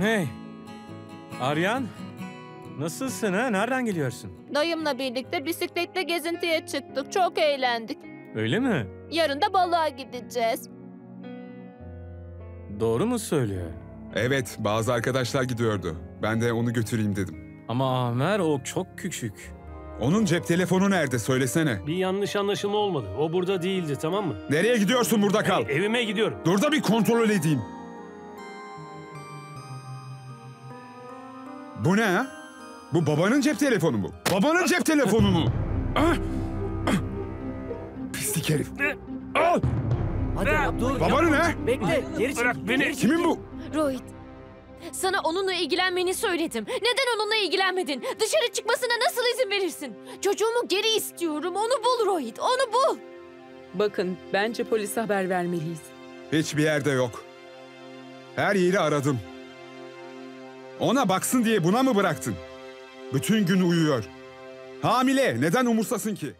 Hey, Aryan. Nasılsın ha? Nereden geliyorsun? Dayımla birlikte bisikletle gezintiye çıktık. Çok eğlendik. Öyle mi? Yarın da balığa gideceğiz. Doğru mu söylüyor? Evet, bazı arkadaşlar gidiyordu. Ben de onu götüreyim dedim. Ama Amer o çok küçük. Onun cep telefonu nerede söylesene. Bir yanlış anlaşılma olmadı. O burada değildi tamam mı? Nereye gidiyorsun burada kal. Evime gidiyorum. Dur da bir kontrol edeyim. Bu ne ha? Bu babanın cep telefonu mu? Babanın cep telefonu mu? Ah! Ah! Pislik herif. Al! Hadi ya, dur. Babanın ha? Bekle. Geri çekil. Bırak beni. Kimin bu? Rohit, sana onunla ilgilenmeni söyledim. Neden onunla ilgilenmedin? Dışarı çıkmasına nasıl izin verirsin? Çocuğumu geri istiyorum. Onu bul Rohit, onu bul. Bakın, bence polise haber vermeliyiz. Hiçbir yerde yok. Her yeri aradım. Ona baksın diye buna mı bıraktın? Bütün gün uyuyor. Hamile, neden umursasın ki?